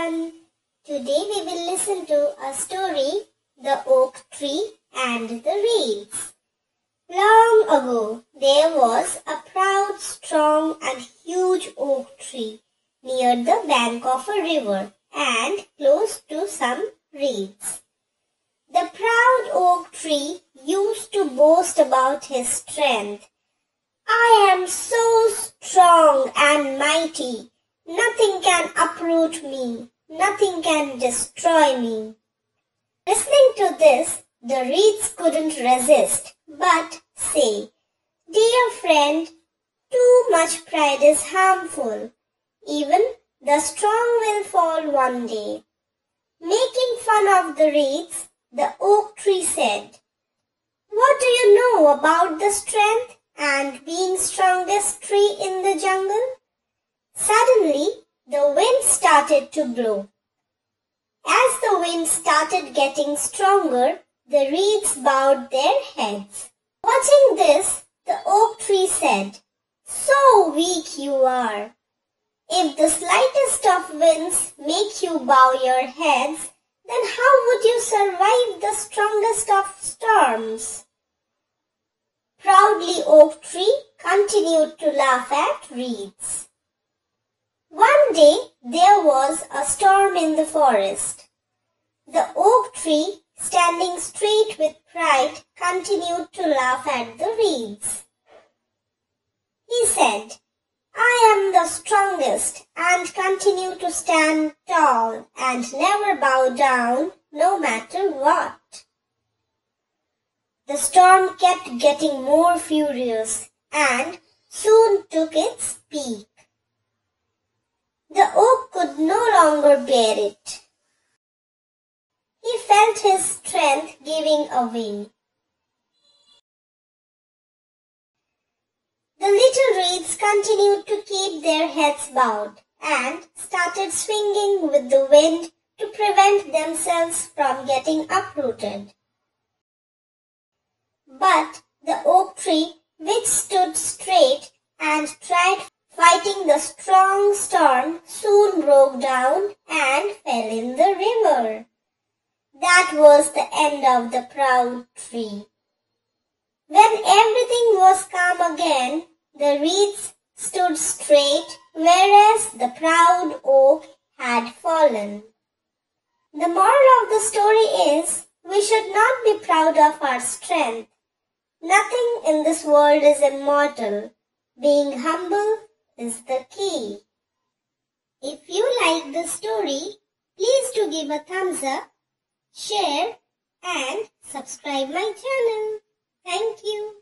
everyone. Today we will listen to a story, The Oak Tree and the Reeds. Long ago, there was a proud, strong and huge oak tree near the bank of a river and close to some reeds. The proud oak tree used to boast about his strength. I am so strong and mighty Nothing can uproot me. Nothing can destroy me. Listening to this, the reeds couldn't resist, but say, Dear friend, too much pride is harmful. Even the strong will fall one day. Making fun of the reeds, the oak tree said, What do you know about the strength and being strongest tree in the jungle? Suddenly, the wind started to blow. As the wind started getting stronger, the reeds bowed their heads. Watching this, the oak tree said, So weak you are. If the slightest of winds make you bow your heads, then how would you survive the strongest of storms? Proudly Oak Tree continued to laugh at reeds. One day there was a storm in the forest. The oak tree, standing straight with pride, continued to laugh at the reeds. He said, I am the strongest and continue to stand tall and never bow down no matter what. The storm kept getting more furious and soon took its peak. The oak could no longer bear it. He felt his strength giving away. The little reeds continued to keep their heads bowed and started swinging with the wind to prevent themselves from getting uprooted. But the oak tree, which stood straight and tried fighting the strong storm, soon broke down and fell in the river. That was the end of the proud tree. When everything was calm again, the reeds stood straight, whereas the proud oak had fallen. The moral of the story is, we should not be proud of our strength. Nothing in this world is immortal. Being humble is the key. If you like the story, please do give a thumbs up, share and subscribe my channel. Thank you.